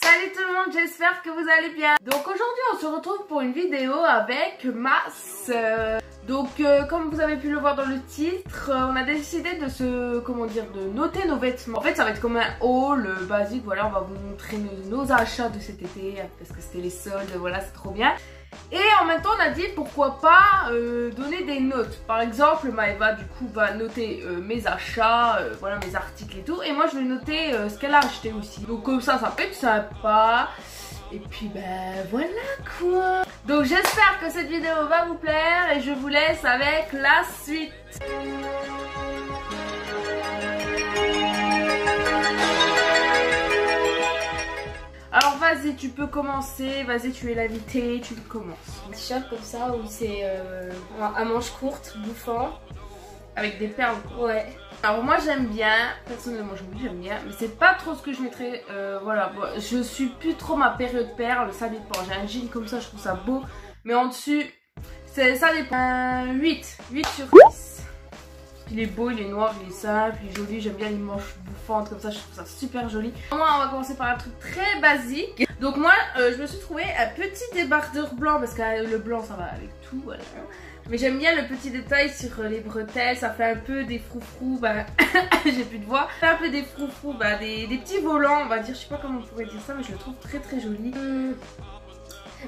Salut tout le monde, j'espère que vous allez bien. Donc aujourd'hui on se retrouve pour une vidéo avec ma soeur. Donc euh, comme vous avez pu le voir dans le titre, euh, on a décidé de se, comment dire, de noter nos vêtements. En fait ça va être comme un haul euh, basique, voilà on va vous montrer nos, nos achats de cet été parce que c'était les soldes, voilà c'est trop bien. Et en même temps, on a dit pourquoi pas euh, donner des notes. Par exemple, Maëva du coup va noter euh, mes achats, euh, voilà mes articles et tout. Et moi, je vais noter ce qu'elle a acheté aussi. Donc comme ça, ça peut être sympa. Et puis ben voilà quoi. Donc j'espère que cette vidéo va vous plaire et je vous laisse avec la suite. Alors vas-y, tu peux commencer. Vas-y, tu es l'invité, tu commences. Un t-shirt comme ça où c'est euh, à manches courtes, bouffant. Avec des perles. Ouais. Alors moi j'aime bien, personnellement j'aime bien, mais c'est pas trop ce que je mettrais, euh, voilà, je suis plus trop ma période perle, ça dépend, j'ai un jean comme ça, je trouve ça beau, mais en dessus, ça dépend, Un 8, 8 sur 10. Il est beau, il est noir, il est simple, il est joli, j'aime bien les manches bouffantes comme ça, je trouve ça super joli. Moi on va commencer par un truc très basique, donc moi euh, je me suis trouvé un petit débardeur blanc, parce que le blanc ça va avec tout, voilà. Mais j'aime bien le petit détail sur les bretelles, ça fait un peu des froufrous, bah j'ai plus de voix. Ça fait un peu des froufrous, bah des, petits volants on va dire, je sais pas comment on pourrait dire ça mais je le trouve très très joli.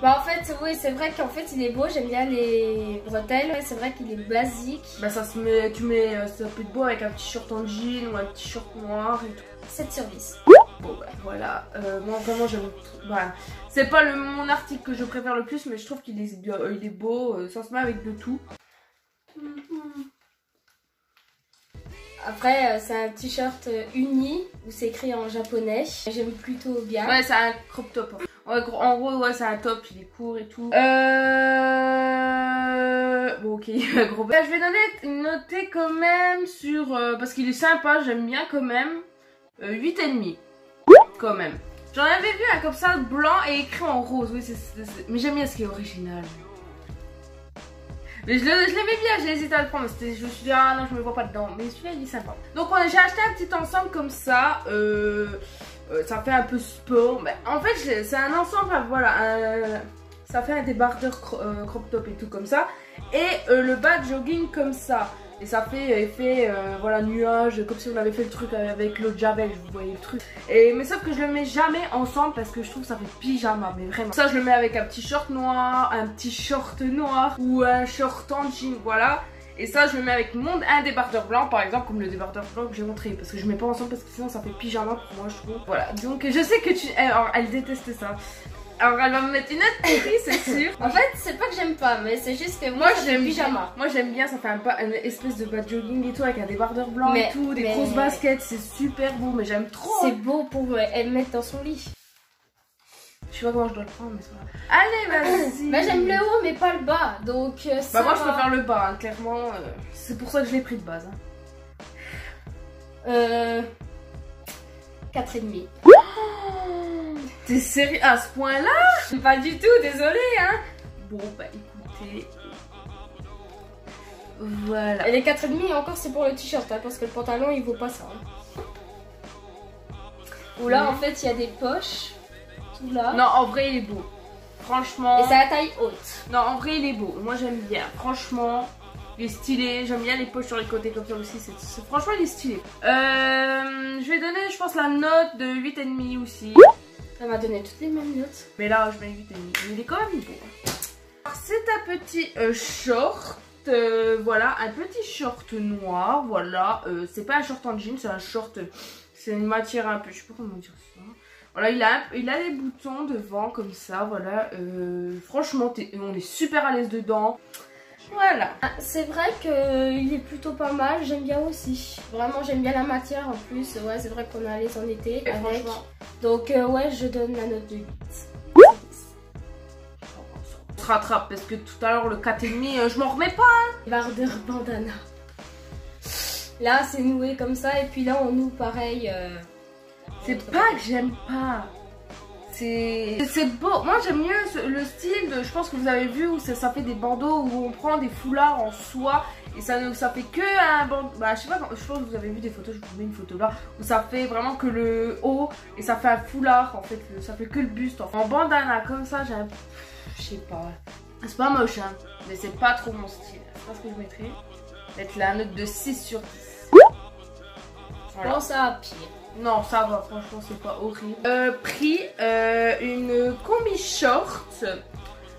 Bah en fait oui c'est vrai qu'en fait il est beau, j'aime bien les bretelles, c'est vrai qu'il est basique. Bah ça se met, tu mets, euh, ça peut être beau avec un petit short en jean ou un petit short noir et tout. 7 sur 10. Bon bah voilà, euh, moi vraiment j'aime voilà. C'est pas le, mon article que je préfère le plus mais je trouve qu'il est, euh, il est beau, euh, ça se met avec de tout. Après, euh, c'est un t-shirt uni où c'est écrit en japonais. J'aime plutôt bien. Ouais, c'est un crop top. En gros, ouais, c'est un top, il est court et tout. Euh... Bon, ok, gros. Bah, je vais donner une notée quand même sur... euh, parce qu'il est sympa, j'aime bien quand même. Euh, 8,5. Quand même. J'en avais vu un comme ça, blanc et écrit en rose. Oui, c'est... Mais j'aime bien ce qui est original. Mais je, l'aimais bien, j'ai hésité à le prendre. mais Je me suis dit, ah non, je me vois pas dedans. Mais celui-là, il est sympa. Donc, on- j'ai acheté un petit ensemble comme ça. Euh, euh, ça fait un peu sport. Mais en fait, c'est un ensemble, voilà. un- ça fait un débardeur euh, crop top et tout comme ça. Et euh, le bas jogging comme ça. Et ça fait effet, voilà, nuage, comme si on avait fait le truc avec l'eau de Javel, vous voyez le truc. Et, mais sauf que je le mets jamais ensemble parce que je trouve que ça fait pyjama, mais vraiment. Ça, je le mets avec un petit short noir, un petit short noir ou un short en jean, voilà. Et ça, je le mets avec mon, un débardeur blanc, par exemple, comme le débardeur blanc que j'ai montré. Parce que je mets pas ensemble parce que sinon ça fait pyjama pour moi, je trouve. Voilà, donc je sais que tu. Alors, elle déteste ça. Alors, elle va me mettre une autre pourrie, c'est sûr. En fait, c'est pas que j'aime pas, mais c'est juste que moi, Moi j'aime pyjama. Moi j'aime bien, ça fait un pas une espèce de bas de jogging et tout avec un débardeur blanc Mais- et tout, des mais- grosses baskets, c'est super beau, mais j'aime trop. C'est beau pour euh, elle mettre dans son lit. Je sais pas comment je dois le prendre, mais c'est pas grave. Allez, vas-y. Bah j'aime le haut mais pas le bas, donc euh, Bah moi je préfère le bas, hein, clairement. euh, c'est pour ça que je l'ai pris de base. hein. Euh... 4,5. T'es sérieux? À ce point-là? Pas du tout, désolé hein Bon bah écoutez. Voilà. Et les 4,5 encore c'est pour le t-shirt, hein, parce que le pantalon il vaut pas ça. hein. Ou là en fait il y a des poches, là. Non, en vrai il est beau. Franchement. Et c'est à taille haute. Non, en vrai il est beau. Moi j'aime bien. Franchement, il est stylé. J'aime bien les poches sur les côtés comme ça aussi. C'est- franchement il est stylé. Euh, je vais donner, je pense, la note de 8,5 aussi. Elle m'a donné toutes les mêmes notes. Mais là, je mets 8,5. Mais il est quand même beau. C'est un petit euh, short. euh, voilà, un petit short noir. Voilà, c'est pas un short en jean, c'est un short. C'est une matière un peu. Je sais pas comment dire ça. Voilà, il a, il a des boutons devant comme ça. Voilà, euh, franchement, on est super à l'aise dedans. Voilà. Ah, C'est vrai qu'il est plutôt pas mal, j'aime bien aussi. Vraiment j'aime bien la matière en plus. Ouais c'est vrai qu'on est à l'aise en été Et avec. franchement, Donc euh, ouais je donne la note de 8. on se rattrape parce que tout à l'heure, le 4,5, euh, je m'en remets pas. Bardeur bandana. Là c'est noué comme ça et puis là on noue pareil. euh, C'est pas que j'aime pas. C'est beau. Moi j'aime mieux le style je pense que vous avez vu où ça, fait des bandeaux où on prend des foulards en soie et ça ne ça fait que un bandeau. Bah je sais pas, je pense que vous avez vu des photos, je vous mets une photo là où ça fait vraiment que le haut et ça fait un foulard en fait, ça fait que le buste. En bandana comme ça, j'ai un. Je sais pas. C'est pas moche hein, mais c'est pas trop mon style. C'est pas ce que je mettrais. Mettre la note de 6 sur 10. Voilà. Bon, ça a pire. Non, ça va, franchement, c'est pas horrible. Euh, prix, euh, une combi short.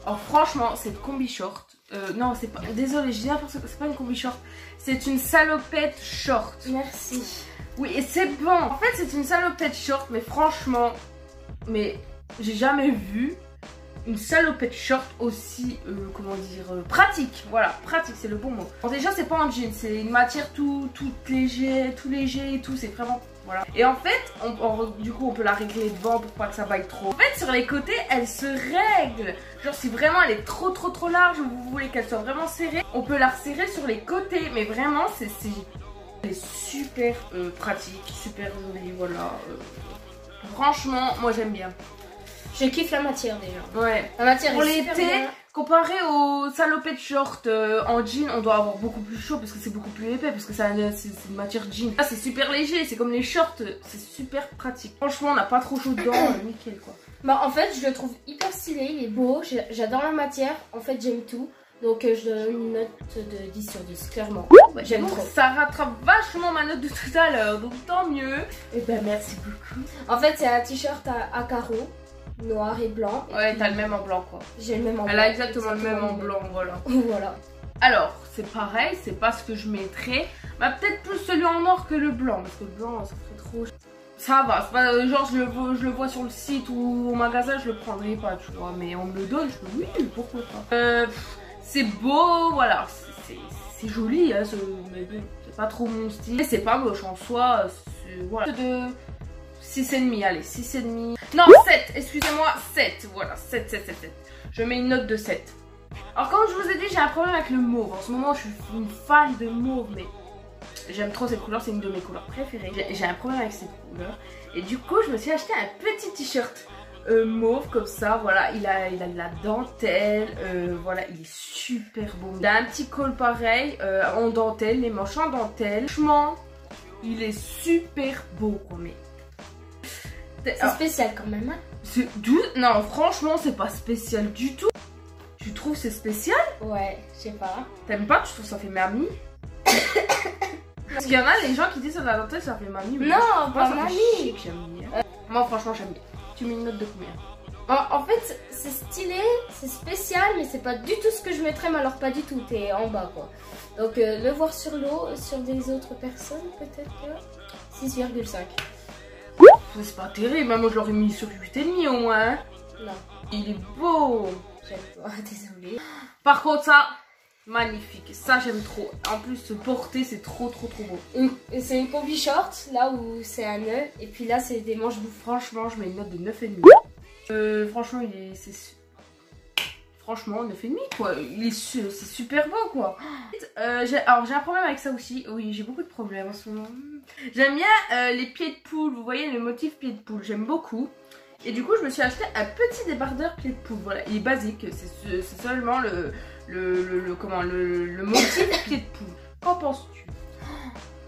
Oh, franchement, cette combi short. Euh, non, c'est pas. Désolée, je dis n'importe quoi, c'est pas une combi short. C'est une salopette short. Merci. Oui, et c'est bon. En fait, c'est une salopette short, mais franchement, mais j'ai jamais vu une salopette short aussi, euh, comment dire, euh, pratique. Voilà, pratique, c'est le bon mot. Bon, déjà, c'est pas en jean, c'est une matière tout, tout léger, tout léger et tout. C'est vraiment Et en fait, du coup, on peut la régler devant pour pas que ça baille trop. En fait, sur les côtés, elle se règle. Genre, si vraiment elle est trop, trop, trop large ou vous voulez qu'elle soit vraiment serrée, on peut la resserrer sur les côtés. Mais vraiment, c'est super euh, pratique, super jolie, voilà. euh. Franchement, moi j'aime bien. Je kiffe la matière déjà. Ouais. La matière Pour l'été, comparé aux salopettes short euh, en jean, on doit avoir beaucoup plus chaud parce que c'est beaucoup plus épais, parce que c'est une matière jean. Là, c'est super léger, c'est comme les shorts, c'est super pratique. Franchement, on n'a pas trop chaud dedans, nickel quoi. Bah en fait je le trouve hyper stylé, il est beau, j'adore la matière, en fait j'aime tout. Donc euh, je donne une note de 10 sur 10, clairement. J'aime trop. Ça rattrape vachement ma note de tout à l'heure, donc tant mieux. Et ben merci beaucoup. En fait c'est un t-shirt à, à carreaux, noir et blanc. et Ouais, t'as le même en blanc quoi. J'ai le même en Elle blanc. a exactement le même en blanc, voilà. voilà. Alors, c'est pareil, c'est pas ce que je mettrais. Bah, peut-être plus celui en or que le blanc, parce que le blanc, ça ferait trop. Ça va, pas euh, genre je le, vois, je le vois sur le site ou au magasin, je le prendrai pas, tu vois. Mais on me le donne, je me oui, pourquoi pas. Euh, c'est beau, voilà, c'est- joli, hein, ce- c'est pas trop mon style. C'est pas moche en soi, c'est- voilà. De 6,5, allez, 6,5. Non, 7, excusez-moi, 7, voilà, 7, 7, 7, 7. Je mets une note de 7. Alors comme je vous ai dit, j'ai un problème avec le mauve. En ce moment, je suis une fan de mauve, mais j'aime trop cette couleur, c'est une de mes couleurs préférées. J'ai- un problème avec cette couleur. Et du coup, je me suis acheté un petit t-shirt euh, mauve comme ça. Voilà, il a, il a de la dentelle. euh, voilà, il est super beau. Il a un petit col pareil euh, en dentelle, les manches en dentelle. Franchement, il est super beau, quoi. Mais C'est Alors, spécial quand même. Hein c'est Non, franchement, c'est pas spécial du tout. Tu trouves c'est spécial? Ouais, je sais pas. T'aimes pas? Tu trouves ça fait mamie? Parce qu'il y en a les gens qui disent que la dentelle ça fait mamie. mais Non, moi, pas ça fait mamie. chic. Moi franchement j'aime bien. Tu mets une note de combien? En, en fait, c'est stylé, c'est spécial, mais c'est pas du tout ce que je mettrais, mais alors pas du tout, t'es en bas quoi. Donc euh, le voir sur l'eau, sur des autres personnes, peut-être que 6,5. C'est pas terrible, hein, moi je l'aurais mis sur 8,5 au moins. hein. Non, Il est beau. j'aime pas, désolée. Par contre ça, magnifique. Ça j'aime trop. En plus se porter c'est trop trop trop beau. Une- C'est une combi short, là où c'est un nœud, et puis là c'est des manches. Franchement je mets une note de 9,5. Euh, franchement il est... c'est su- Franchement 9,5 quoi. Est c'est super beau quoi. Euh, alors j'ai un problème avec ça aussi. Oui j'ai beaucoup de problèmes en ce moment. J'aime bien euh, les pieds de poule. Vous voyez le motif pied de poule. J'aime beaucoup. Et du coup je me suis acheté un petit débardeur pied de poule. Voilà il est basique. C'est ce- c'est seulement le, le, le, le- comment le, motif pied de poule. Qu'en penses-tu?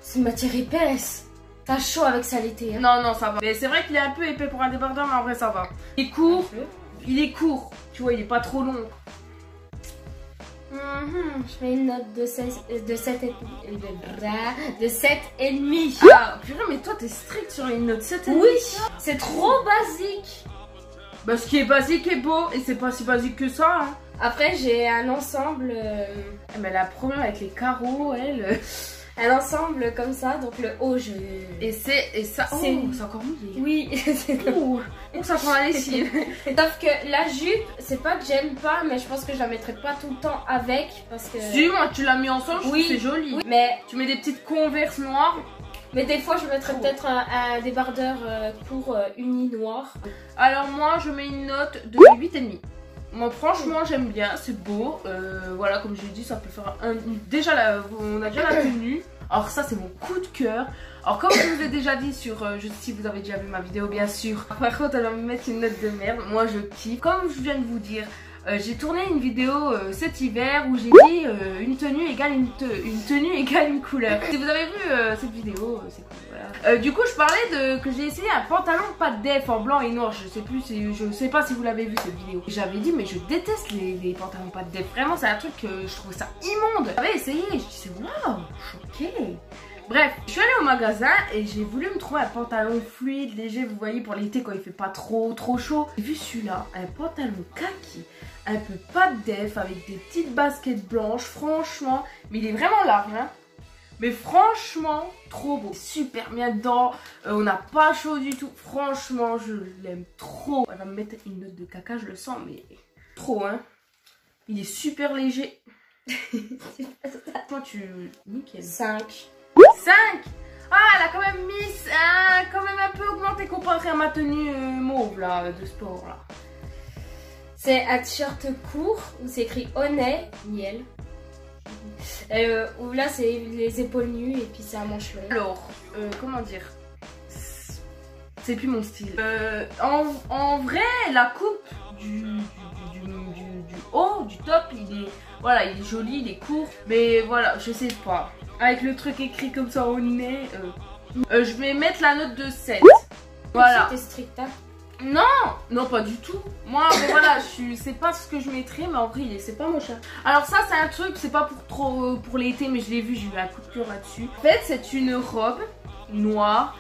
C'est une matière épaisse. T'as chaud avec ça l'été. Hein. Non non ça va. Mais c'est vrai qu'il est un peu épais pour un débardeur mais en vrai ça va. Il est court. Il est court. Tu vois il est pas trop long. Mhm, je mets une note de 16, euh, de 7 et, euh, de, de 7 et demi. Ah purée mais toi t'es strict sur les notes 7 Oui, c'est trop basique. Bah ce qui est basique est beau et c'est pas si basique que ça. Hein. Après, j'ai un ensemble, euh, Ah, Mais elle a un problème avec les carreaux elle. Un ensemble comme ça. Donc le haut, je. Et c'est et ça. Oh, C'est- c'est encore mouillé. Oui, c'est Ouh, ouh, ça sent la lessive. Sauf que la jupe, c'est pas que j'aime pas, mais je pense que je la mettrai pas tout le temps avec parce que. si moi tu l'as mis ensemble, je trouve Oui. que c'est joli. Oui, mais, Tu mets des petites converses noires. mais des fois, je mettrais peut-être un, un débardeur euh, court euh, uni noir. Alors moi je mets une note de 8,5. Moi franchement j'aime bien, c'est beau. Euh, voilà comme je l'ai dit ça peut faire un... déjà on a déjà la tenue. Alors ça c'est mon coup de cœur. Alors comme je vous ai déjà dit sur, euh, je si vous avez déjà vu ma vidéo bien sûr. Par contre elle va me mettre une note de merde, moi je kiffe. Comme je viens de vous dire, euh, j'ai tourné une vidéo euh, cet hiver où j'ai dit euh, une tenue égale une, une, tenue égale une couleur. Si vous avez vu cette vidéo, c'est cool. Du coup, je parlais de que j'ai essayé un pantalon pas de def en blanc et noir. Je sais plus, je sais pas si vous l'avez vu cette vidéo. J'avais dit mais je déteste les, pantalons pas de def. Vraiment, c'est un truc que je trouvais ça immonde. J'avais essayé, je disais waouh, choquée. Bref, je suis allée au magasin et j'ai voulu me trouver un pantalon fluide, léger, vous voyez, pour l'été quand il fait pas trop, trop chaud. J'ai vu celui-là, un pantalon kaki, un peu pas de def, avec des petites baskets blanches, franchement. Mais il est vraiment large, hein. Mais franchement, trop beau. Super bien dedans. Euh, on n'a pas chaud du tout. Franchement, je l'aime trop. Elle va me mettre une note de caca, je le sens, mais trop, hein. Il est super léger. Toi, tu... Nickel. 5. 5 Ah, elle a quand même mis... Euh, quand même un peu augmenté comparé à ma tenue euh, mauve, là, de sport, là. C'est un t-shirt court où c'est écrit honnête, miel. Euh, où là, c'est les épaules nues et puis c'est un manche long. Alors, euh, comment dire? C'est plus mon style. en, vrai, la coupe du, du, du, haut, du top, il est, voilà, il est joli, il est court. Mais voilà, je sais pas avec le truc écrit comme ça au nez. Euh, euh, je vais mettre la note de 7. Voilà. C'était strict, hein Non, non pas du tout. Moi, voilà, je sais pas ce que je mettrais, mais en vrai, c'est pas mon chat. Alors ça, c'est un truc, c'est pas pour trop euh, pour l'été, mais je l'ai vu, j'ai eu un coup de cœur là-dessus. En fait, c'est une robe noire,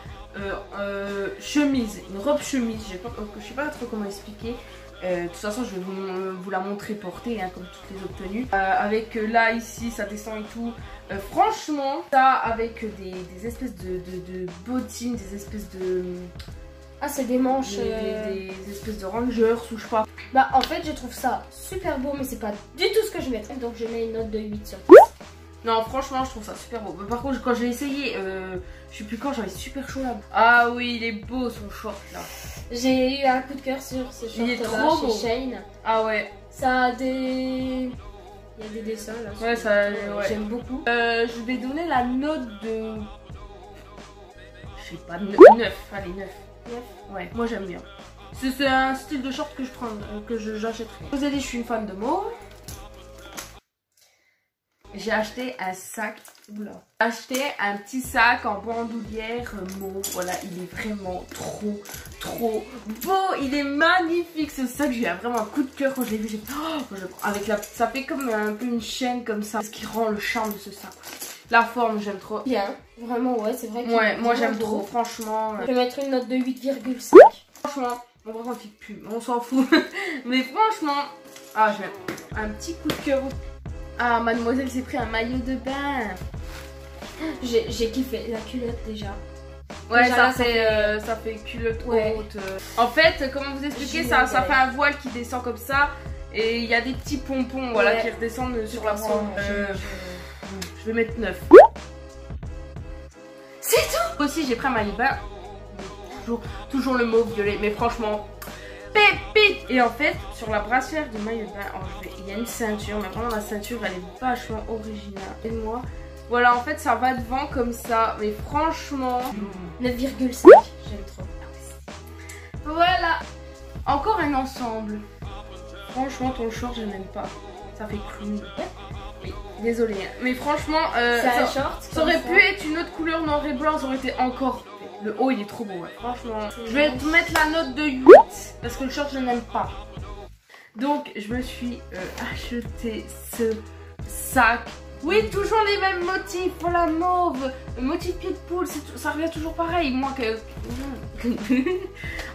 chemise, une robe chemise. Je sais pas, je sais pas trop comment expliquer. de toute façon, je vais vous, la montrer portée, hein, comme toutes les autres tenues. avec là, ici, ça descend et tout. Euh, franchement, ça avec des, espèces de, de, bottines, des espèces de... Ah, c'est des manches. Euh. Des, espèces de rangers ou je sais pas. Bah, en fait, je trouve ça super beau, mais c'est pas du tout ce que je mettrais. Donc, je mets une note de 8 sur 10. Non, franchement, je trouve ça super beau. par contre, quand j'ai essayé, euh, je sais plus quand, j'avais super chaud là. Ah oui, il est beau son short là. J'ai eu un coup de cœur sur ce short là chez beau. Shane. Ah ouais. Ça a des il y a des dessins là. Ouais, ça. J'aime beaucoup. Euh, je vais donner la note de. Je sais pas, 9. Allez, 9. 9 Ouais, moi j'aime bien. C'est un style de short que je prends, euh, que j'achèterai. Vous ai dit, je suis une fan de mauve. J'ai acheté un sac. Oula. J'ai acheté un petit sac en bandoulière mauve. Voilà, il est vraiment trop, trop beau. Il est magnifique ce sac. J'ai eu vraiment un coup de cœur quand je l'ai vu. Oh, avec la, ça fait comme un peu une chaîne comme ça. Ce qui rend le charme de ce sac. La forme, j'aime trop. Bien, vraiment, ouais, c'est vrai. Ouais, moi j'aime trop, franchement. Je vais mettre une note de 8,5. Franchement, on va plus, on s'en fout. Mais franchement, ah, j'ai un petit coup de cœur ah, mademoiselle s'est pris un maillot de bain. J'ai kiffé la culotte déjà. Ouais, ça, fait, euh, ça fait culotte haute. Euh. En fait, comment vous expliquer, ça, ça fait un voile qui descend comme ça. Et il y a des petits pompons voilà, qui redescendent sur la. Euh, je vais mettre 9. C'est tout? Aussi, j'ai pris un maillot de bain. Toujours, toujours le mauve violet. Mais franchement, pépite Et en fait, sur la brassière du maillot de bain, il y a une ceinture, mais vraiment la ceinture, elle est vachement originale. Et moi, voilà, en fait, ça va devant comme ça, mais franchement... 9,5, j'aime trop. Voilà, encore un ensemble. Franchement, ton short, je n'aime pas. Ça fait clown. Oui, désolé. Hein. Mais franchement, euh, ça, short, ça aurait pu être une autre couleur noir et blanc, ça aurait été encore le haut, il est trop beau, ouais. Franchement. Je vais te mettre la note de 8. Parce que le short, je n'aime pas. Donc, je me suis euh, acheté ce sac. Oui, toujours les mêmes motifs. pour la mauve. Le motif pied de poule, ça revient toujours pareil. Moi que...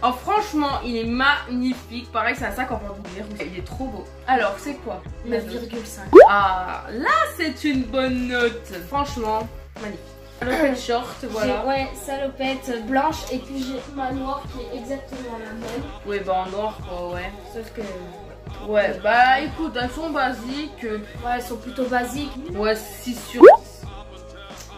oh, franchement, il est magnifique. Pareil, c'est un sac en bandoulière. Il est trop beau. Alors, c'est quoi 9,5. Ah, là, c'est une bonne note. Franchement, magnifique. Salopette short, voilà. Ouais, salopette blanche et puis j'ai ma noire qui est exactement la même. Oui, bah en noir quoi, ouais. Sauf que. Ouais, bah écoute, elles sont basiques. Ouais, elles sont plutôt basiques. Ouais, 6 sur 10.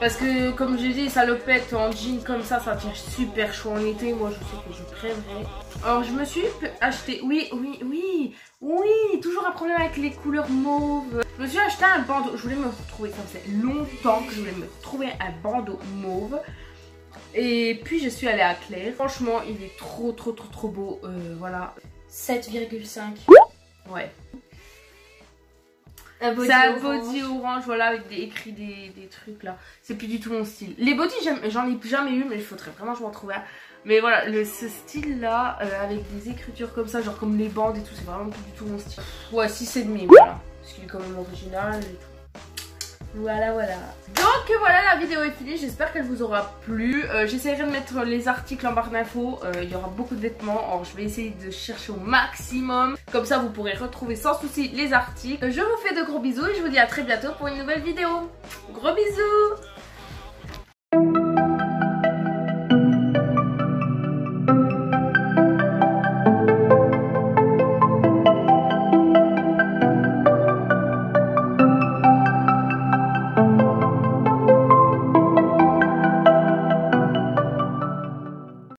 Parce que comme j'ai dit, salopette en jean comme ça, ça tient super chaud en été. Moi, je sais que je crèverais. Alors, je me suis acheté... Oui, oui, oui, oui, toujours un problème avec les couleurs mauves. Je me suis acheté un bandeau. Je voulais me retrouver, ça faisait longtemps que je voulais me retrouver un bandeau mauve. Et puis, je suis allée à Claire. Franchement, il est trop, trop, trop, trop beau. Euh, voilà. 7,5. Ouais. Un body C'est un orange. body orange, voilà, avec des écrits des, des trucs là. C'est plus du tout mon style. Les bodys, j'aime- j'en ai jamais eu, mais il faudrait vraiment que je m'en trouve un. Mais voilà, le, ce style là, euh, avec des écritures comme ça, genre comme les bandes et tout, c'est vraiment plus du tout mon style. Ouais, 6,5, voilà. Parce qu'il est quand même original et tout. Voilà, voilà. Donc voilà, la vidéo est finie. J'espère qu'elle vous aura plu. Euh, J'essaierai de mettre les articles en barre d'infos. Euh, il y aura beaucoup de vêtements. Alors, je vais essayer de chercher au maximum. Comme ça, vous pourrez retrouver sans souci les articles. Je vous fais de gros bisous et je vous dis à très bientôt pour une nouvelle vidéo. Gros bisous